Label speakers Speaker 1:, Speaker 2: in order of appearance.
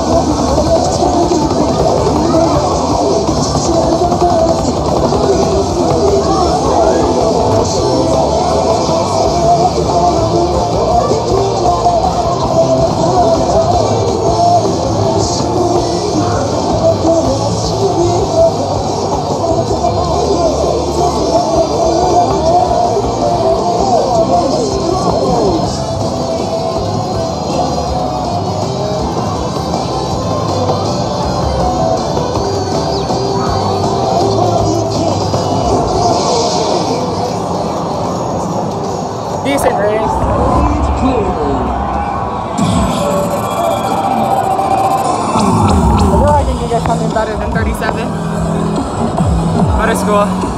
Speaker 1: Música decent race. I I can get something better than 37. But it's cool.